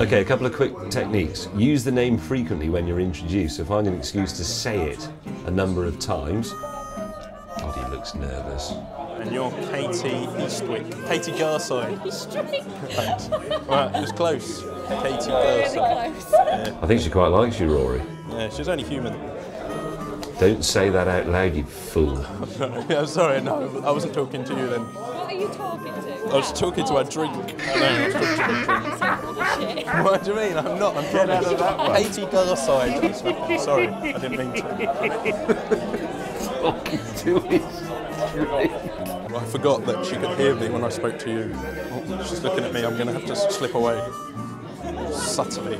Okay, a couple of quick techniques. Use the name frequently when you're introduced, so find an excuse to say it a number of times. God, he looks nervous. And you're Katie Eastwick. Katie Garside. Thanks. Right, it was close. Katie Garside. close. I think she quite likes you, Rory. Yeah, she's only human. Don't say that out loud, you fool. I'm sorry, no, I wasn't talking to you then. What are you talking to? I was talking to a drink. No, I was talking to a drink. What do you mean? I'm not. I'm Get out of that one. Katie Garside. Sorry, I didn't mean to. Fucking do it. I forgot that she could hear me when I spoke to you. Oh, she's looking at me. I'm going to have to slip away subtly.